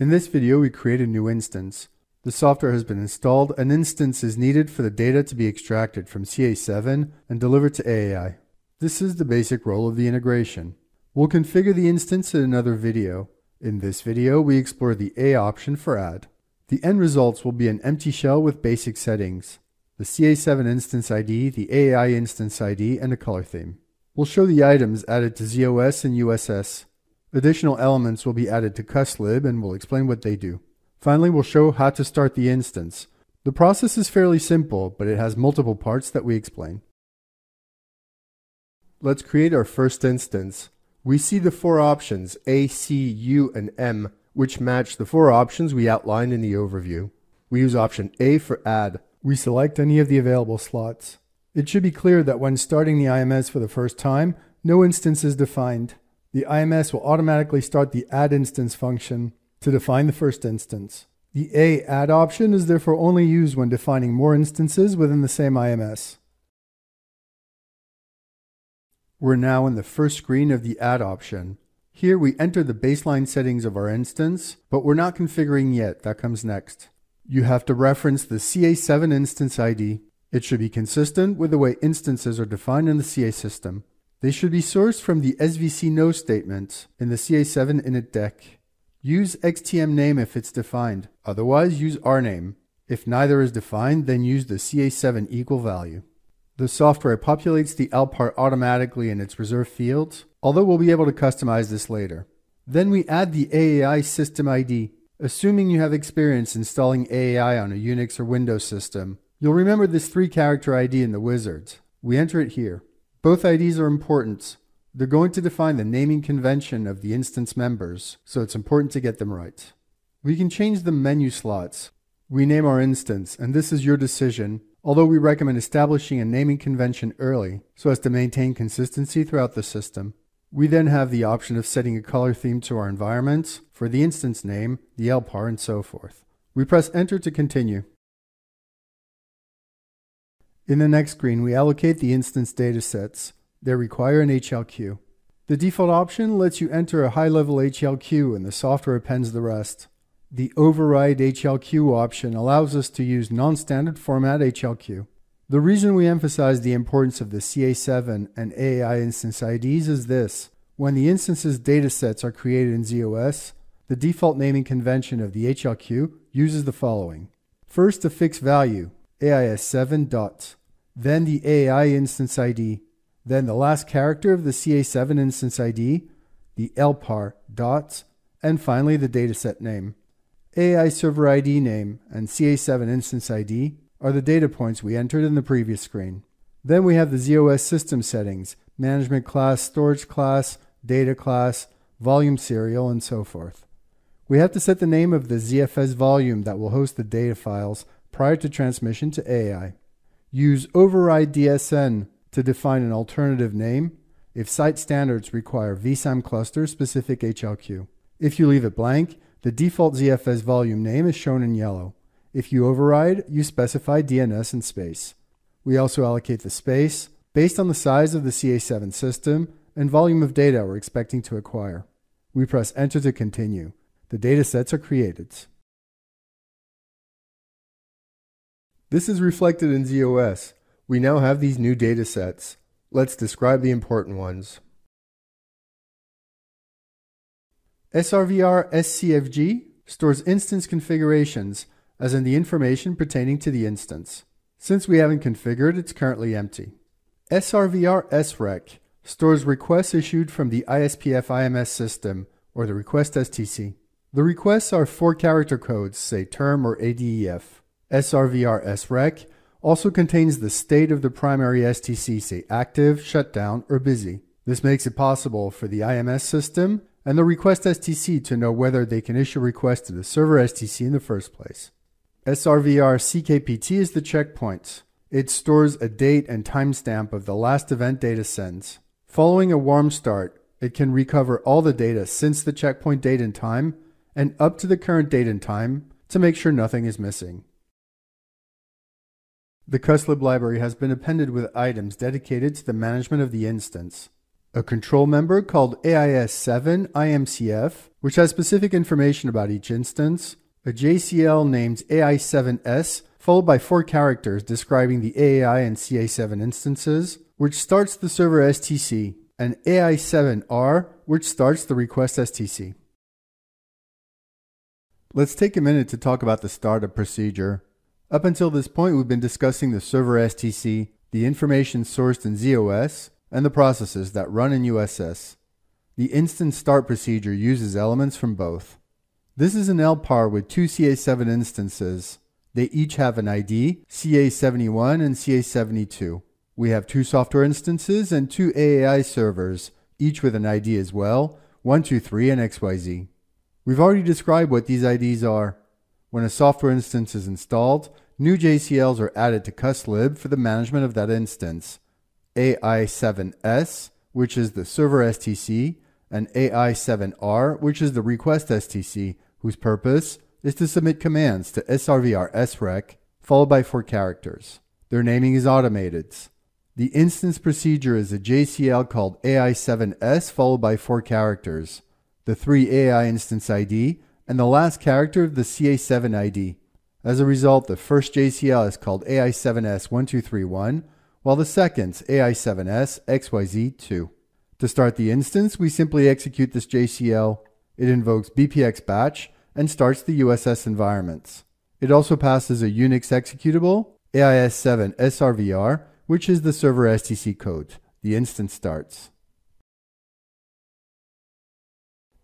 In this video, we create a new instance. The software has been installed. An instance is needed for the data to be extracted from CA7 and delivered to AAI. This is the basic role of the integration. We'll configure the instance in another video. In this video, we explore the A option for add. The end results will be an empty shell with basic settings, the CA7 instance ID, the AAI instance ID, and a color theme. We'll show the items added to ZOS and USS. Additional elements will be added to CusLib and we'll explain what they do. Finally, we'll show how to start the instance. The process is fairly simple, but it has multiple parts that we explain. Let's create our first instance. We see the four options A, C, U, and M, which match the four options we outlined in the overview. We use option A for add. We select any of the available slots. It should be clear that when starting the IMS for the first time, no instance is defined. The IMS will automatically start the add instance function to define the first instance. The A add option is therefore only used when defining more instances within the same IMS. We're now in the first screen of the add option. Here we enter the baseline settings of our instance, but we're not configuring yet, that comes next. You have to reference the CA7 instance ID. It should be consistent with the way instances are defined in the CA system. They should be sourced from the SVC no statement in the CA7 init deck. Use XTM name if it's defined, otherwise use rname. If neither is defined, then use the CA7 equal value. The software populates the LPAR automatically in its reserved fields, although we'll be able to customize this later. Then we add the AAI system ID. Assuming you have experience installing AAI on a Unix or Windows system, you'll remember this three character ID in the wizards. We enter it here. Both IDs are important. They're going to define the naming convention of the instance members, so it's important to get them right. We can change the menu slots. We name our instance, and this is your decision, although we recommend establishing a naming convention early so as to maintain consistency throughout the system. We then have the option of setting a color theme to our environments for the instance name, the LPAR, and so forth. We press enter to continue. In the next screen, we allocate the instance datasets. They require an HLQ. The default option lets you enter a high-level HLQ and the software appends the rest. The Override HLQ option allows us to use non-standard format HLQ. The reason we emphasize the importance of the CA7 and AI instance IDs is this. When the instance's datasets are created in ZOS, the default naming convention of the HLQ uses the following. First, a fixed value, AIS7 dot, then the AI instance ID, then the last character of the CA7 instance ID, the LPAR dot, and finally the dataset name. AI server ID name and CA7 instance ID are the data points we entered in the previous screen. Then we have the ZOS system settings, management class, storage class, data class, volume serial, and so forth. We have to set the name of the ZFS volume that will host the data files prior to transmission to AAI. Use override DSN to define an alternative name if site standards require VSAM cluster specific HLQ. If you leave it blank, the default ZFS volume name is shown in yellow. If you override, you specify DSN and space. We also allocate the space based on the size of the CA7 system and volume of data we're expecting to acquire. We press enter to continue. The datasets are created. This is reflected in ZOS. We now have these new datasets. Let's describe the important ones. SRVR SCFG stores instance configurations, as in the information pertaining to the instance. Since we haven't configured, it's currently empty. SRVR SREC stores requests issued from the ISPF IMS system, or the request STC. The requests are four character codes, say term or ADEF. SRVR SREC also contains the state of the primary STC, say active, shutdown, or busy. This makes it possible for the IMS system and the request STC to know whether they can issue a request to the server STC in the first place. SRVR CKPT is the checkpoint. It stores a date and timestamp of the last event data sends. Following a warm start, it can recover all the data since the checkpoint date and time and up to the current date and time to make sure nothing is missing. The CusLib library has been appended with items dedicated to the management of the instance. a control member called AIS7 IMCF, which has specific information about each instance, a JCL named AI7S, followed by four characters describing the AI and CA7 instances, which starts the server STC, and AI7R, which starts the request STC. Let's take a minute to talk about the startup procedure. Up until this point, we've been discussing the server STC, the information sourced in ZOS, and the processes that run in USS. The instance start procedure uses elements from both. This is an LPAR with two CA7 instances. They each have an ID, CA71 and CA72. We have two software instances and two AAI servers, each with an ID as well, 123 and XYZ. We've already described what these IDs are. When a software instance is installed, new JCLs are added to cuslib for the management of that instance. AI7S, which is the server STC, and AI7R, which is the request STC, whose purpose is to submit commands to SRVR SREC, followed by four characters. Their naming is automated. The instance procedure is a JCL called AI7S, followed by four characters, the three AI instance ID, and the last character of the CA7 ID. As a result, the first JCL is called AI7S1231, while the second AI7S XYZ2. To start the instance, we simply execute this JCL. It invokes BPX batch and starts the USS environments. It also passes a Unix executable, AIS7 SRVR, which is the server STC code. The instance starts.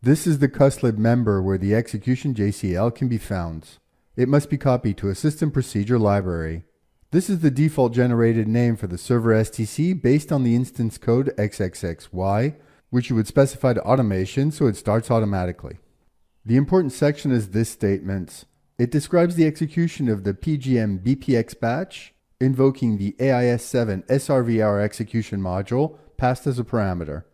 This is the cuslib member where the execution JCL can be found. It must be copied to a system procedure library. This is the default generated name for the server STC based on the instance code XXXY, which you would specify to automation so it starts automatically. The important section is this statement. It describes the execution of the PGM BPX batch, invoking the AIS7 SRVR execution module passed as a parameter.